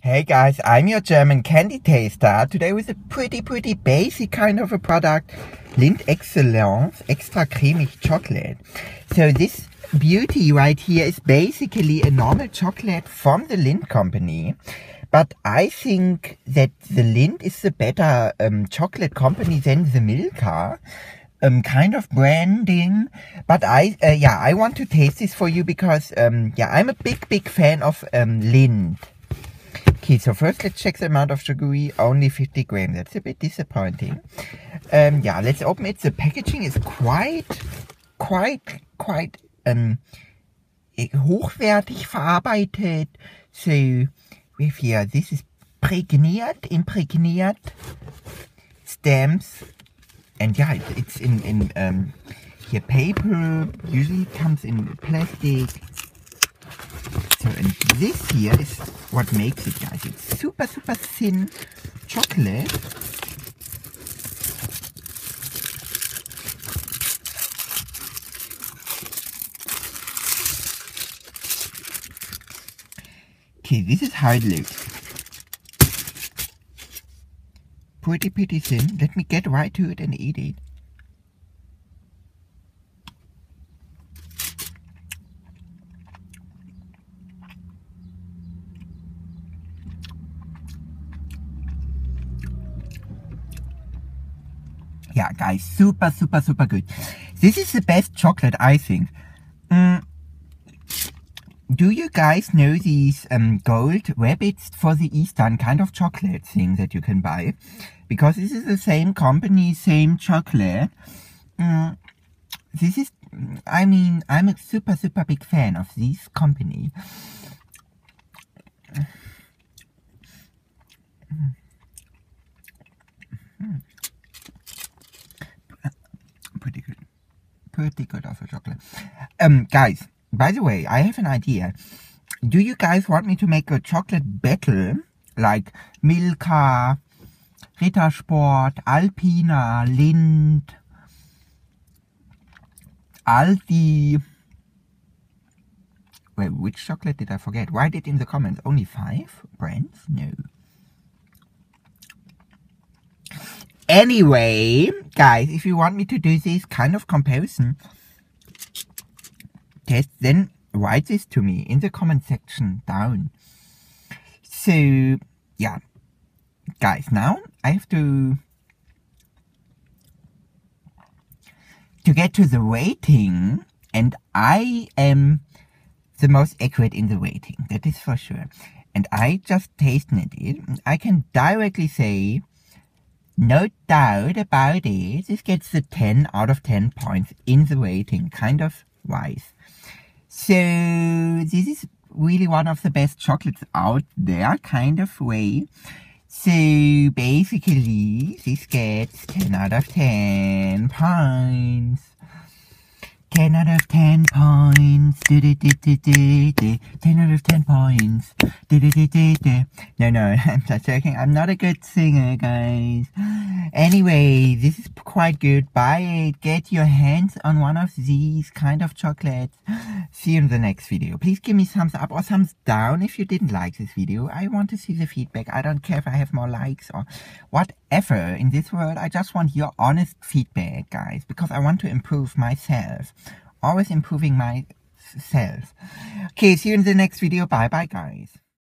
Hey guys, I'm your German candy taster. Today with a pretty, pretty basic kind of a product. Lindt Excellence Extra Cremig Chocolate. So this beauty right here is basically a normal chocolate from the Lindt company. But I think that the Lindt is the better um, chocolate company than the Milka. Um, kind of branding, but I, uh, yeah, I want to taste this for you because, um, yeah, I'm a big, big fan of, um, Lindt. Okay, so first let's check the amount of sugary, only 50 grams. That's a bit disappointing. Um, yeah, let's open it. The packaging is quite, quite, quite um, hochwertig verarbeitet. So, with here, this is prägniert, imprägniert stamps. And yeah, it's in, in um, here paper, usually comes in plastic. So, and this here is what makes it, guys. It's super, super thin chocolate. Okay, this is how it looks. Pretty, pretty thin. Let me get right to it and eat it. Yeah, guys, super, super, super good. This is the best chocolate, I think. Mm. Do you guys know these um, gold rabbits for the Eastern kind of chocolate thing that you can buy? Because this is the same company, same chocolate. Mm. This is, I mean, I'm a super, super big fan of this company. Pretty good also chocolate. Um, guys, by the way, I have an idea. Do you guys want me to make a chocolate battle? Like Milka, Ritter Sport, Alpina, Lindt, Aldi. Wait, which chocolate did I forget? Write it in the comments. Only five brands? No. Anyway, guys, if you want me to do this kind of comparison test, then write this to me in the comment section down. So, yeah. Guys, now I have to to get to the rating and I am the most accurate in the rating, that is for sure. And I just tasted it. I can directly say no doubt about it, this gets the 10 out of 10 points in the rating, kind of wise. So, this is really one of the best chocolates out there, kind of way. So, basically, this gets 10 out of 10 points. 10 out of 10 points. Do, do, do, do, do, do. 10 out of 10 points. Do, do, do, do, do. No, no, I'm just joking. I'm not a good singer, guys. Anyway, this is quite good. Buy it. Get your hands on one of these kind of chocolates. See you in the next video. Please give me thumbs up or thumbs down if you didn't like this video. I want to see the feedback. I don't care if I have more likes or whatever in this world. I just want your honest feedback, guys, because I want to improve myself always improving myself. Okay, see you in the next video. Bye bye, guys.